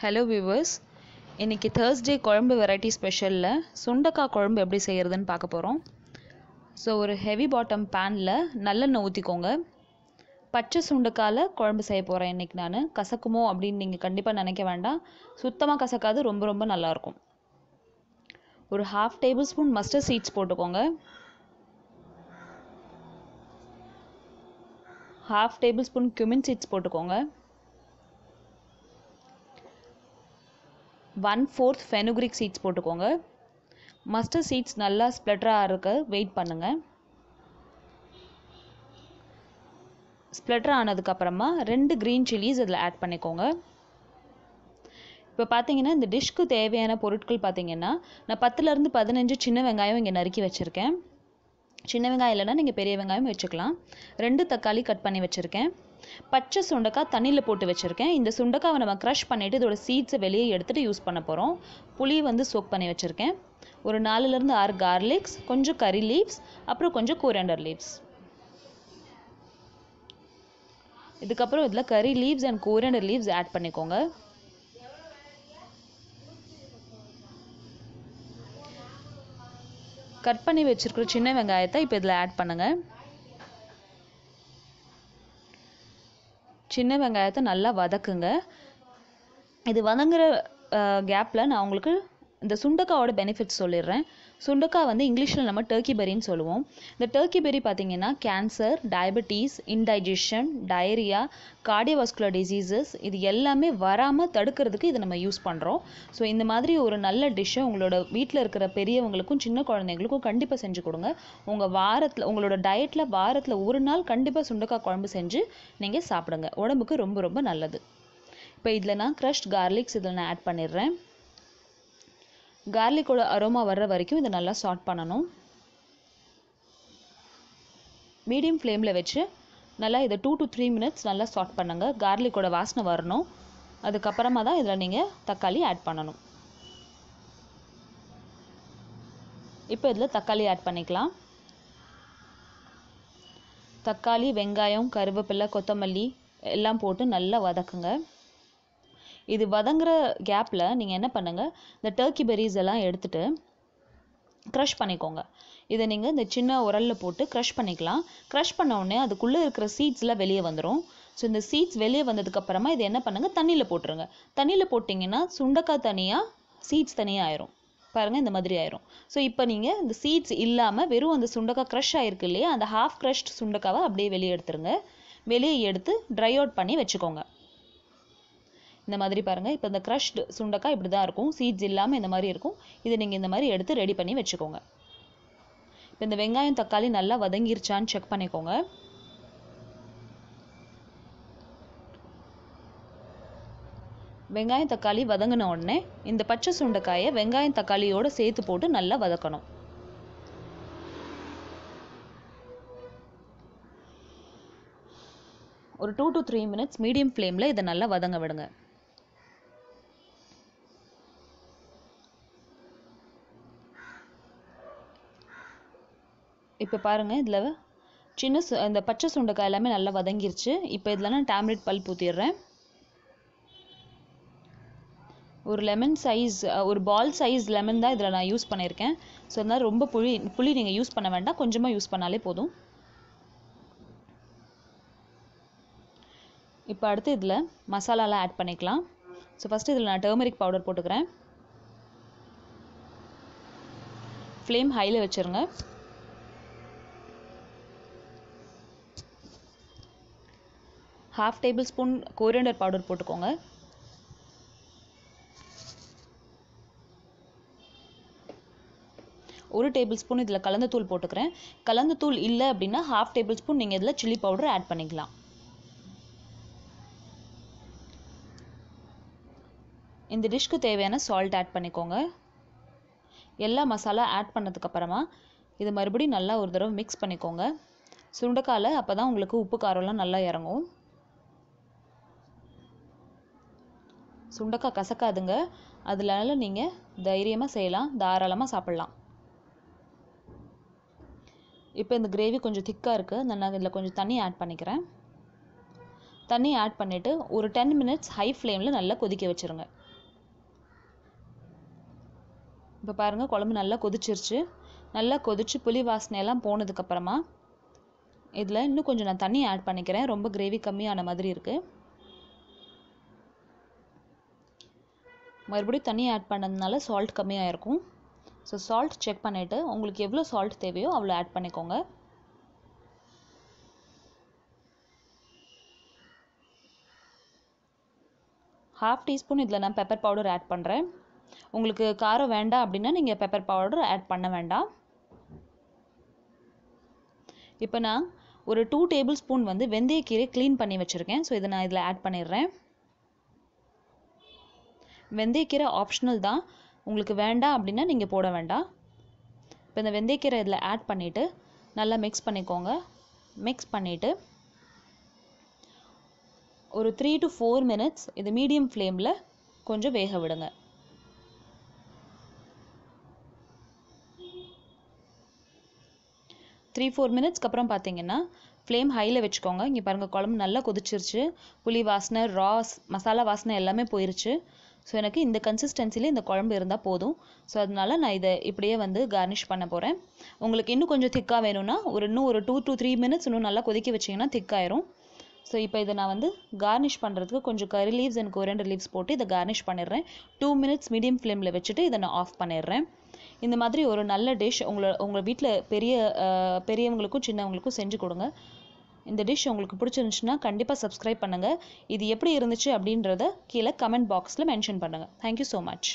Hello viewers இன்றைக்கி Thursday குழம்பு variety ஸ்பெஷலில் சுண்டக்காய் குழம்பு எப்படி செய்கிறதுன்னு பார்க்க போகிறோம் ஸோ ஒரு ஹெவி பாட்டம் பேனில் நல்லெண்ணெய் ஊற்றிக்கோங்க பச்சை சுண்டக்காயில் குழம்பு செய்ய போகிறேன் இன்றைக்கி நான். கசக்குமோ அப்படின்னு நீங்கள் கண்டிப்பாக நினைக்க வேண்டாம். சுத்தமாக கசக்காது ரொம்ப ரொம்ப நல்லாயிருக்கும் ஒரு half table spoon mustard seeds போட்டுக்கோங்க. Half table spoon cumin seeds போட்டுக்கோங்க. ஒன் ஃபோர்த் ஃபெனுக்ரிக் சீட்ஸ் போட்டுக்கோங்க. மஸ்டர் சீட்ஸ் நல்லா ஸ்ப்ளட்டராக இருக்க வெயிட் பண்ணுங்கள் ஸ்ப்ளட்டர் ஆனதுக்கப்புறமா ரெண்டு க்ரீன் சில்லிஸ் இதில் ஆட் பண்ணிக்கோங்க. இப்போ பார்த்தீங்கன்னா இந்த டிஷ்க்கு தேவையான பொருட்கள் பார்த்தீங்கன்னா நான் பத்துலேருந்து பதினஞ்சு சின்ன வெங்காயம் இங்கே நறுக்கி வச்சுருக்கேன். சின்ன வெங்காயம் இல்லைன்னா நீங்கள் பெரிய வெங்காயம் வச்சுக்கலாம். ரெண்டு தக்காளி கட் பண்ணி வச்சுருக்கேன். பச்சை சுண்டக்காய் தண்ணியில் போட்டு வச்சுருக்கேன். இந்த சுண்டக்காவை நம்ம க்ரஷ் பண்ணிவிட்டு இதோட சீட்ஸை வெளியே எடுத்துகிட்டு யூஸ் பண்ண போகிறோம் புளி வந்து சோக் பண்ணி வச்சுருக்கேன். ஒரு நாலுலேருந்து ஆறு கார்லிக்ஸ் கொஞ்சம் கறி லீவ்ஸ் அப்புறம் கொஞ்சம் கோரியண்டர் லீவ்ஸ் இதுக்கப்புறம் இதில் curry leaves and coriander leaves add பண்ணிக்கோங்க. கட் பண்ணி வச்சுருக்கிற சின்ன வெங்காயத்தை இப்போ இதில் ஆட் பண்ணுங்கள் சின்ன வெங்காயத்தை நல்லா வதக்குங்க. இது வதங்குற கேப்பில் நான் உங்களுக்கு இந்த சுண்டக்காவோட பெனிஃபிட்ஸ் சொல்லிடுறேன். சுண்டக்காய் வந்து இங்கிலீஷில் நம்ம டர்க்கி பெரின்னு சொல்லுவோம். இந்த டர்க்கி பெரி பார்த்தீங்கன்னா cancer diabetes indigestion diarrhoea cardiovascular diseases இது எல்லாமே வராமல் தடுக்கிறதுக்கு இதை நம்ம யூஸ் பண்ணுறோம் ஸோ இந்த மாதிரி ஒரு நல்ல டிஷ்ஷை உங்களோட வீட்டில் இருக்கிற பெரியவங்களுக்கும் சின்ன குழந்தைங்களுக்கும் கண்டிப்பாக செஞ்சு கொடுங்க. உங்கள் வாரத்தில் உங்களோட டயட்டில் வாரத்தில் ஒரு நாள் கண்டிப்பாக சுண்டக்காய் குழம்பு செஞ்சு நீங்கள் சாப்பிடுங்க. உடம்புக்கு ரொம்ப ரொம்ப நல்லது. இப்போ இதில் நான் க்ரஷ்ட் கார்லிக்ஸ் இதில் நான் ஆட் பண்ணிடுறேன். கார்லிக்கோட அரோமா வர்ற வரைக்கும் இதை நல்லா சாட் பண்ணணும். மீடியம் ஃப்ளேமில் வச்சு நல்லா இதை டூ டு த்ரீ மினிட்ஸ் நல்லா சாட் பண்ணுங்கள் கார்லிக்கோட வாசனை வரணும். அதுக்கப்புறமா தான் இதில் நீங்கள் தக்காளி ஆட் பண்ணணும். இப்போ இதில் தக்காளி ஆட் பண்ணிக்கலாம். தக்காளி வெங்காயம் கருவேப்பிலை கொத்தமல்லி எல்லாம் போட்டு நல்லா வதக்குங்க. இது வதங்குற கேப்பில் நீங்கள் என்ன பண்ணுங்கள் இந்த டர்க்கி பெரிஸ் எல்லாம் எடுத்துகிட்டு க்ரஷ் பண்ணிக்கோங்க. இதை நீங்கள் இந்த சின்ன உரலில் போட்டு க்ரஷ் பண்ணிக்கலாம். க்ரஷ் பண்ண உடனே அதுக்குள்ளே இருக்கிற சீட்ஸ்லாம் வெளியே வந்துடும் ஸோ இந்த சீட்ஸ் வெளியே வந்ததுக்கப்புறமா இதை என்ன பண்ணுங்கள் தண்ணியில் போட்டுருங்க. தண்ணியில் போட்டிங்கன்னா சுண்டக்காய் தனியாக சீட்ஸ் தனியாக ஆயிரும். பாருங்கள் இந்த மாதிரி ஆயிரும். ஸோ இப்போ நீங்கள் இந்த சீட்ஸ் இல்லாமல் வெறும் அந்த சுண்டக்காய் க்ரஷ் ஆகிருக்கு இல்லையா அந்த ஹாஃப் க்ரஷ்ட் சுண்டக்காவை அப்படியே வெளியே எடுத்துருங்க. வெளியே எடுத்து ட்ரை அவுட் பண்ணி வச்சுக்கோங்க. இந்த மாதிரி பாருங்கள் இப்போ இந்த க்ரஷ்டு சுண்டக்காய் இப்படி தான் இருக்கும். சீட்ஸ் இல்லாமல் இந்த மாதிரி இருக்கும். இதை நீங்கள் இந்த மாதிரி எடுத்து ரெடி பண்ணி வச்சுக்கோங்க. இப்போ இந்த வெங்காயம் தக்காளி நல்லா வதங்கிருச்சான்னு செக் பண்ணிக்கோங்க. வெங்காயம் தக்காளி வதங்கின உடனே இந்த பச்சை சுண்டைக்காயை வெங்காயம் தக்காளியோடு சேர்த்து போட்டு நல்லா வதக்கணும். ஒரு two to three minutes medium ஃப்ளேமில் இதை நல்லா வதங்க விடுங்க. இப்போ பாருங்கள் இதில் சின்ன சு இந்த பச்சை சுண்டைக்காய் எல்லாமே நல்லா வதங்கிருச்சு. இப்போ இதில் நான் டேம்லெட் பல் ஊற்றிடுறேன் ஒரு லெமன் சைஸ் ஒரு பால் சைஸ் லெமன் தான் இதில் நான் யூஸ் பண்ணியிருக்கேன். ஸோ அதனால் ரொம்ப புளி புளி நீங்கள் யூஸ் பண்ண வேண்டாம். கொஞ்சமாக யூஸ் பண்ணாலே போதும். இப்போ அடுத்து இதில் மசாலாலாம் ஆட் பண்ணிக்கலாம். ஸோ ஃபஸ்ட்டு இதில் நான் டர்மரிக் பவுடர் போட்டுக்கிறேன். ஃப்ளேம் ஹையில் வச்சுருங்க. Half table spoon coriander powder போட்டுக்கோங்க. ஒரு டேபிள் ஸ்பூன் இதில் கலந்த தூள் போட்டுக்கிறேன். கலந்த தூள் இல்லை அப்படின்னா ஹாஃப் டேபிள் ஸ்பூன் நீங்கள் இதில் சில்லி பவுடர் ஆட் பண்ணிக்கலாம். இந்த டிஷ்க்கு தேவையான சால்ட் ஆட் பண்ணிக்கோங்க. எல்லா மசாலா ஆட் பண்ணதுக்கப்புறமா இது மறுபடியும் நல்லா ஒரு தடவை மிக்ஸ் பண்ணிக்கோங்க. சுண்டக்காயில் அப்போ தான் உங்களுக்கு உப்பு காரம்லாம் நல்லா இறங்கும். சுண்டக்காய் கசக்காதுங்க. அதனால நீங்கள் தைரியமாக செய்யலாம். தாராளமாக சாப்பிட்லாம். இப்போ இந்த கிரேவி கொஞ்சம் திக்காக இருக்குது நான் இதில் கொஞ்சம் தண்ணி ஆட் பண்ணிக்கிறேன். தண்ணி ஆட் பண்ணிவிட்டு ஒரு டென் மினிட்ஸ் ஹை ஃப்ளேமில் நல்லா கொதிக்க வச்சுருங்க. இப்போ பாருங்கள் குழம்பு நல்லா கொதிச்சிருச்சு. நல்லா கொதிச்சு புளி வாசனையெல்லாம் போனதுக்கப்புறமா இதில் இன்னும் கொஞ்சம் நான் தண்ணி ஆட் பண்ணிக்கிறேன். ரொம்ப கிரேவி கம்மியான மாதிரி இருக்குது மறுபடியும் தண்ணி ஆட் பண்ணதுனால சால்ட் கம்மியாக இருக்கும் ஸோ சால்ட் செக் பண்ணிவிட்டு உங்களுக்கு எவ்வளோ சால்ட் தேவையோ அவ்வளோ ஆட் பண்ணிக்கோங்க. ஹாஃப் டீஸ்பூன் இதில் நான் பெப்பர் பவுடர் ஆட் பண்ணுறேன் உங்களுக்கு காரம் வேண்டாம் அப்படின்னா நீங்கள் பெப்பர் பவுடர் ஆட் பண்ண வேண்டாம். இப்போ நான் ஒரு டூ டேபிள் ஸ்பூன் வந்து வெந்தயக்கீரை க்ளீன் பண்ணி வச்சுருக்கேன். ஸோ இதை நான் இதில் ஆட் பண்ணிடுறேன். வெந்தயக்கீரை ஆப்ஷனல் தான். உங்களுக்கு வேண்டாம் அப்படின்னா நீங்கள் போட வேண்டாம். இப்போ இந்த வெந்தயக்கீரை இதில் ஆட் பண்ணிவிட்டு நல்லா மிக்ஸ் பண்ணிக்கோங்க. மிக்ஸ் பண்ணிவிட்டு ஒரு த்ரீ டு ஃபோர் மினிட்ஸ் இது மீடியம் ஃப்ளேமில் கொஞ்சம் வேக விடுங்க. த்ரீ ஃபோர் மினிட்ஸ்க்கு அப்புறம் பார்த்தீங்கன்னா ஃப்ளேம் ஹையில் வச்சுக்கோங்க. இங்கே பாருங்கள் குழம்பு நல்லா கொதிச்சிருச்சு. புளி வாசனை ராஸ் மசாலா வாசனை எல்லாமே போயிருச்சு. ஸோ எனக்கு இந்த கன்சிஸ்டன்சியில் இந்த குழம்பு இருந்தால் போதும். ஸோ அதனால நான் இதை இப்படியே வந்து கார்னிஷ் பண்ண போகிறேன் உங்களுக்கு இன்னும் கொஞ்சம் திக்காக வேணும்னா ஒரு இன்னும் ஒரு டூ டு த்ரீ மினிட்ஸ் இன்னும் நல்லா கொதிக்க வச்சிங்கன்னா திக்காயிரும். ஸோ இப்போ இதை நான் வந்து கார்னிஷ் பண்ணுறதுக்கு கொஞ்சம் கறி லீவ்ஸ் அண்ட் கொரியண்டர் லீவ்ஸ் போட்டு இதை கார்னிஷ் பண்ணிடுறேன். டூ மினிட்ஸ் மீடியம் ஃப்ளேமில் வச்சுட்டு இதை நான் ஆஃப் பண்ணிடுறேன். இந்த மாதிரி ஒரு நல்ல டிஷ் உங்களை உங்கள் வீட்டில் பெரிய பெரியவங்களுக்கும் சின்னவங்களுக்கும் செஞ்சு கொடுங்க. இந்த டிஷ் உங்களுக்கு பிடிச்சிருந்துச்சுன்னா கண்டிப்பாக சப்ஸ்கிரைப் பண்ணுங்கள் இது எப்படி இருந்துச்சு அப்படின்றத கீழே கமெண்ட் பாக்ஸில் மென்ஷன் பண்ணுங்கள் தேங்க்யூ ஸோ மச்